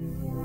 you